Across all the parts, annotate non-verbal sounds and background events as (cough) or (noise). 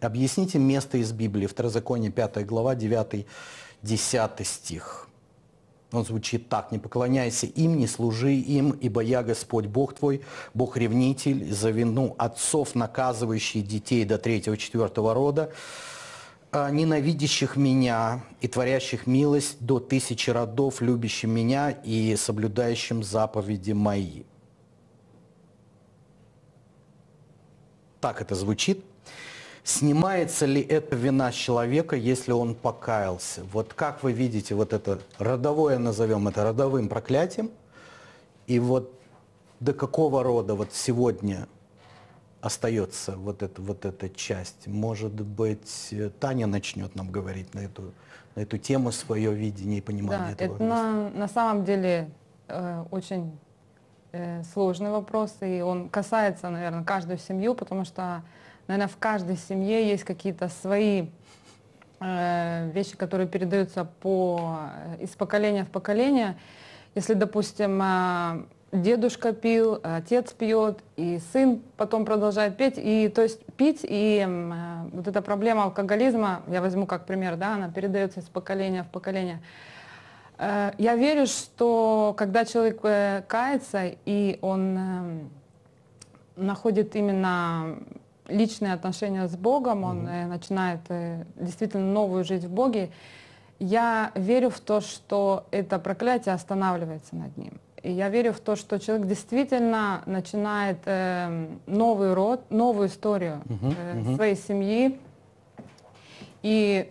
Объясните место из Библии, Второзаконие, 5 глава, 9, 10 стих. Он звучит так. «Не поклоняйся им, не служи им, ибо я Господь Бог твой, Бог-ревнитель, за вину отцов, наказывающий детей до третьего-четвертого рода, а, ненавидящих меня и творящих милость до тысячи родов, любящим меня и соблюдающим заповеди мои». Так это звучит. Снимается ли эта вина с человека, если он покаялся? Вот как вы видите вот это родовое, назовем это родовым проклятием, и вот до какого рода вот сегодня остается вот эта, вот эта часть? Может быть, Таня начнет нам говорить на эту, на эту тему свое видение и понимание да, этого? Это на, на самом деле э, очень э, сложный вопрос, и он касается, наверное, каждую семью, потому что наверное, в каждой семье есть какие-то свои э, вещи, которые передаются по, э, из поколения в поколение. Если, допустим, э, дедушка пил, отец пьет, и сын потом продолжает петь, и то есть пить, и вот эта проблема алкоголизма, я возьму как пример, да, она передается из поколения в поколение. Я верю, что когда человек кается, и он э, находит именно личные отношения с Богом, он mm-hmm. начинает э, действительно новую жизнь в Боге, я верю в то, что это проклятие останавливается над ним. И я верю в то, что человек действительно начинает э, новый род, новую историю uh-huh, э, uh-huh. своей семьи. И,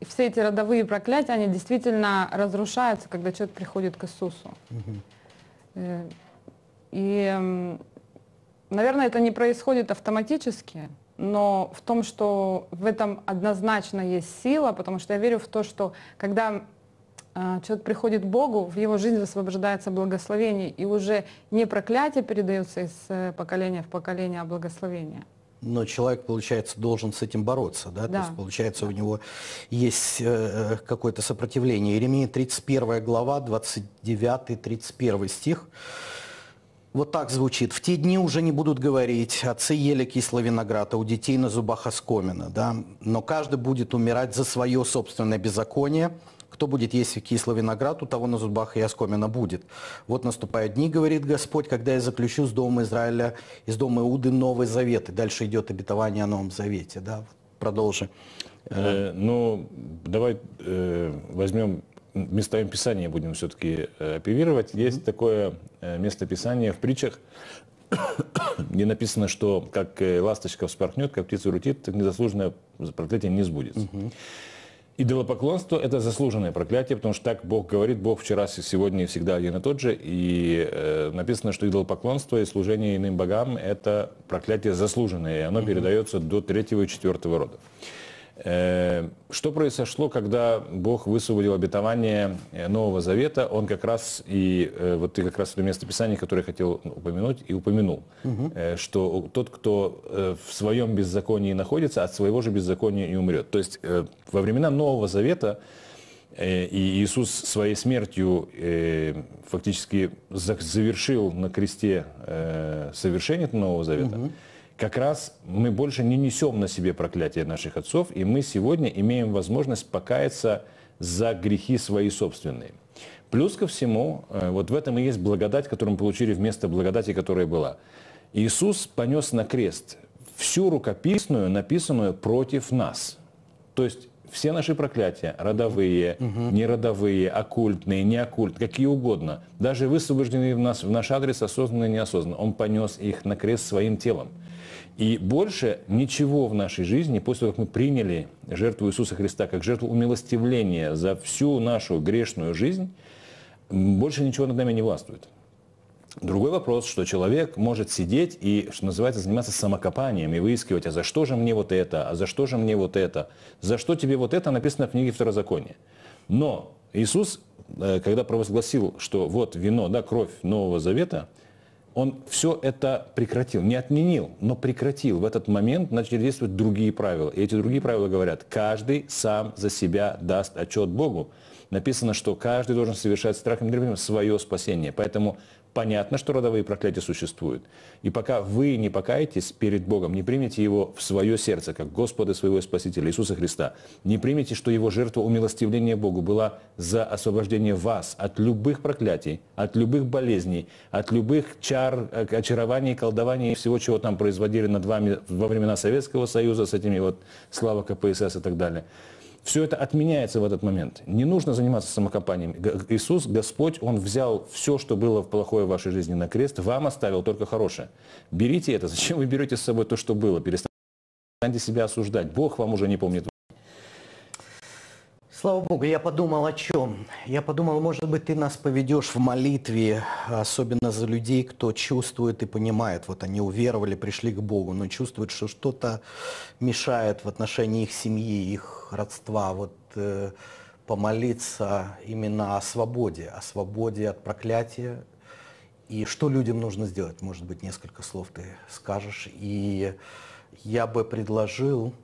и все эти родовые проклятия, они действительно разрушаются, когда человек приходит к Иисусу. Uh-huh. Э, и Наверное, это не происходит автоматически, но в том, что в этом однозначно есть сила, потому что я верю в то, что когда э, человек приходит к Богу, в его жизнь высвобождается благословение, и уже не проклятие передается из э, поколения в поколение, а благословение. Но человек, получается, должен с этим бороться, да? да. То есть, получается, у него есть э, какое-то сопротивление. Иеремия 31 глава, 29-31 стих. Вот так звучит. В те дни уже не будут говорить, отцы ели кислый виноград, а у детей на зубах оскомина. Да? Но каждый будет умирать за свое собственное беззаконие. Кто будет есть кислый виноград, у того на зубах и оскомина будет. Вот наступают дни, говорит Господь, когда я заключу с дома Израиля, из дома Иуды Новый Завет. И дальше идет обетование о Новом Завете. Да? Продолжи. Э, ну, давай э, возьмем местами Писания будем все-таки э, оперировать. Есть mm-hmm. такое э, местописание в притчах, (coughs) где написано, что как э, ласточка вспорхнет, как птица рутит, так незаслуженное проклятие не сбудется. Идолопоклонство – это заслуженное проклятие, потому что так Бог говорит, Бог вчера, сегодня и всегда один и тот же. И э, написано, что идолопоклонство и служение иным богам – это проклятие заслуженное, и оно mm-hmm. передается до третьего и четвертого рода. Э, что произошло, когда Бог высвободил обетование э, Нового Завета? Он как раз и, э, вот ты как раз это место Писания, которое я хотел упомянуть, и упомянул, угу. что тот, кто в своем беззаконии находится, от своего же беззакония и умрет. То есть во времена Нового Завета и Иисус своей смертью фактически завершил на кресте совершение Нового Завета. Угу как раз мы больше не несем на себе проклятие наших отцов, и мы сегодня имеем возможность покаяться за грехи свои собственные. Плюс ко всему, э, вот в этом и есть благодать, которую мы получили вместо благодати, которая была. Иисус понес на крест всю рукописную, написанную против нас. То есть все наши проклятия, родовые, угу. неродовые, оккультные, неоккультные, какие угодно, даже высвобожденные в, нас, в наш адрес осознанно и неосознанно, Он понес их на крест своим телом. И больше ничего в нашей жизни, после того, как мы приняли жертву Иисуса Христа как жертву умилостивления за всю нашу грешную жизнь, больше ничего над нами не властвует. Другой вопрос, что человек может сидеть и, что называется, заниматься самокопанием и выискивать, а за что же мне вот это, а за что же мне вот это, за что тебе вот это написано в книге Второзакония. Но Иисус, э, когда провозгласил, что вот вино, да, кровь Нового Завета – он все это прекратил, не отменил, но прекратил. В этот момент начали действовать другие правила. И эти другие правила говорят, каждый сам за себя даст отчет Богу. Написано, что каждый должен совершать страхом и трепетом свое спасение. Поэтому понятно, что родовые проклятия существуют. И пока вы не покаетесь перед Богом, не примете Его в свое сердце, как Господа своего Спасителя Иисуса Христа, не примете, что Его жертва умилостивления Богу была за освобождение вас от любых проклятий, от любых болезней, от любых чар, э, очарований, колдований и всего, чего там производили над вами во времена Советского Союза с этими вот слава КПСС и так далее. Все это отменяется в этот момент. Не нужно заниматься самокопанием. Иисус, Господь, Он взял все, что было плохое в вашей жизни на крест, вам оставил только хорошее. Берите это. Зачем вы берете с собой то, что было? Перестаньте себя осуждать. Бог вам уже не помнит Слава Богу, я подумал о чем? Я подумал, может быть, ты нас поведешь в молитве, особенно за людей, кто чувствует и понимает, вот они уверовали, пришли к Богу, но чувствуют, что что-то мешает в отношении их семьи, их родства. Вот э, помолиться именно о свободе, о свободе от проклятия. И что людям нужно сделать? Может быть, несколько слов ты скажешь. И я бы предложил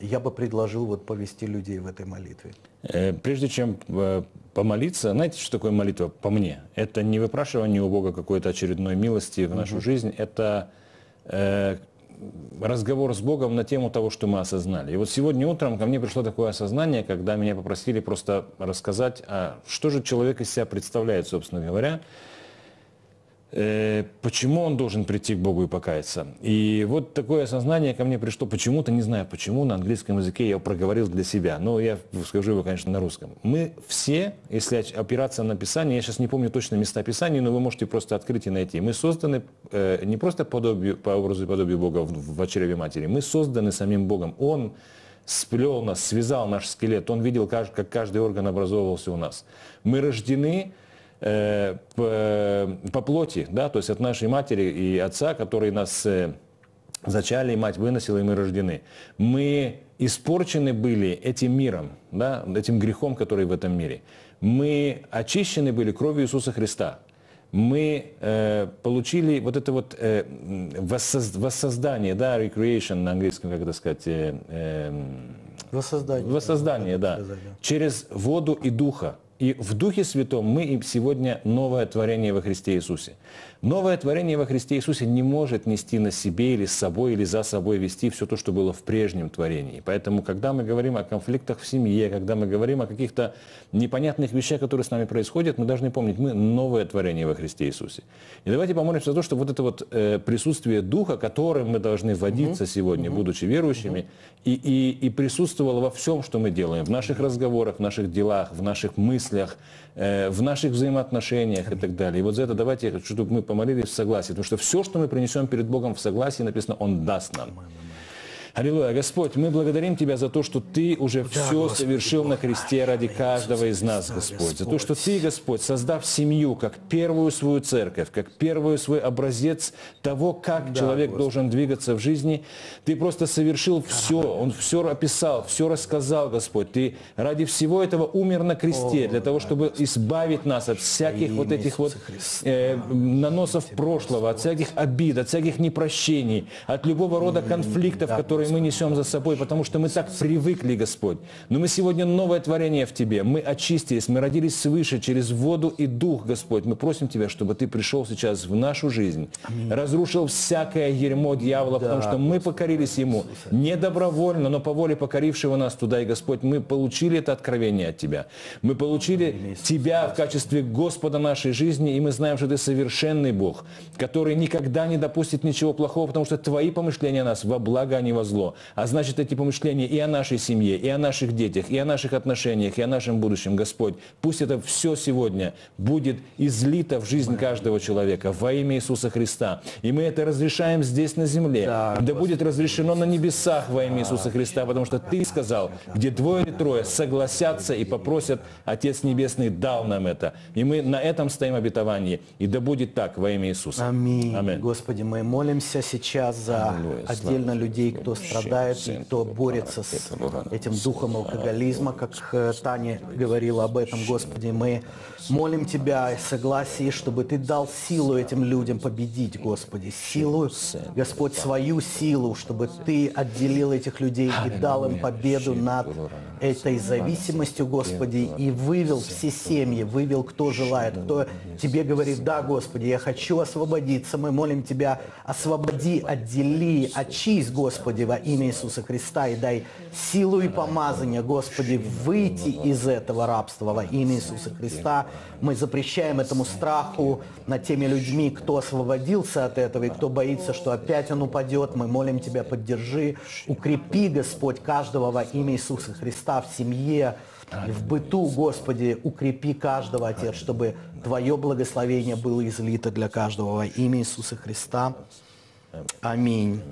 я бы предложил вот повести людей в этой молитве. Э, прежде чем э, помолиться, знаете, что такое молитва по мне? Это не выпрашивание у Бога какой-то очередной милости в нашу угу. жизнь, это э, разговор с Богом на тему того, что мы осознали. И вот сегодня утром ко мне пришло такое осознание, когда меня попросили просто рассказать, а что же человек из себя представляет, собственно говоря. Э, почему он должен прийти к Богу и покаяться. И вот такое осознание ко мне пришло почему-то, не знаю почему, на английском языке я проговорил для себя, но я скажу его, конечно, на русском. Мы все, если опираться на Писание, я сейчас не помню точно места Писания, но вы можете просто открыть и найти. Мы созданы э, не просто подобию, по образу и подобию Бога в, в очреве матери, мы созданы самим Богом. Он сплел нас, связал наш скелет, он видел, как каждый орган образовывался у нас. Мы рождены Э, по, по плоти, да, то есть от нашей матери и отца, которые нас э, зачали, и мать выносила, и мы рождены. Мы испорчены были этим миром, да, этим грехом, который в этом мире. Мы очищены были кровью Иисуса Христа. Мы э, получили вот это вот э, воссоздание, да, recreation на английском, как это сказать, э, э, воссоздание, воссоздание, да, да, через воду и духа. И в Духе Святом мы сегодня новое творение во Христе Иисусе. Новое творение во Христе Иисусе не может нести на себе или с собой, или за собой вести все то, что было в прежнем творении. Поэтому, когда мы говорим о конфликтах в семье, когда мы говорим о каких-то непонятных вещах, которые с нами происходят, мы должны помнить, мы новое творение во Христе Иисусе. И давайте помолимся за то, что вот это вот э, присутствие Духа, которым мы должны вводиться угу. сегодня, угу. будучи верующими, угу. и, и, и присутствовало во всем, что мы делаем, в наших разговорах, в наших делах, в наших мыслях, э, в наших взаимоотношениях и так далее. И вот за это давайте, чтобы мы помолились в согласии, потому что все, что мы принесем перед Богом в согласии, написано, Он даст нам. Аллилуйя. Господь, мы благодарим Тебя за то, что Ты уже да, все Господи, совершил Бог, на кресте ради каждого из нас, Господь. За то, что Ты, Господь, создав семью как первую свою церковь, как первую свой образец того, как да, человек Господи. должен двигаться в жизни, Ты просто совершил все. Он все описал, все рассказал, Господь. Ты ради всего этого умер на кресте, О, для того, чтобы избавить нас от всяких вот этих вот э, наносов прошлого, от всяких обид, от всяких непрощений, от любого рода конфликтов, которые которые мы несем за собой, потому что мы так привыкли, Господь. Но мы сегодня новое творение в Тебе. Мы очистились, мы родились свыше через воду и дух, Господь. Мы просим Тебя, чтобы Ты пришел сейчас в нашу жизнь, Аминь. разрушил всякое ермо дьявола, да, потому что мы покорились Ему не добровольно, но по воле покорившего нас туда. И, Господь, мы получили это откровение от Тебя. Мы получили Тебя в качестве Господа нашей жизни, и мы знаем, что Ты совершенный Бог, который никогда не допустит ничего плохого, потому что Твои помышления нас во благо, а не во зло зло. А значит, эти помышления и о нашей семье, и о наших детях, и о наших отношениях, и о нашем будущем, Господь, пусть это все сегодня будет излито в жизнь каждого человека во имя Иисуса Христа. И мы это разрешаем здесь на земле. Да, да будет разрешено на небесах во имя Иисуса Христа, потому что Ты сказал, где двое или трое согласятся и попросят, Отец Небесный дал нам это. И мы на этом стоим обетовании. И да будет так во имя Иисуса. Аминь. Аминь. Господи, мы молимся сейчас за Аллилуйя. отдельно людей, кто страдает, и кто борется с этим духом алкоголизма, как э, Таня говорила об этом, Господи, мы молим Тебя в согласии, чтобы Ты дал силу этим людям победить, Господи, силу, Господь, свою силу, чтобы Ты отделил этих людей и дал им победу над этой зависимостью, Господи, и вывел все семьи, вывел, кто желает, кто Тебе говорит, да, Господи, я хочу освободиться, мы молим Тебя, освободи, отдели, очисть, Господи, во имя Иисуса Христа, и дай силу и помазание, Господи, выйти из этого рабства во имя Иисуса Христа. Мы запрещаем этому страху над теми людьми, кто освободился от этого и кто боится, что опять он упадет. Мы молим Тебя, поддержи, укрепи, Господь, каждого во имя Иисуса Христа в семье, в быту, Господи, укрепи каждого, Отец, чтобы Твое благословение было излито для каждого во имя Иисуса Христа. Аминь.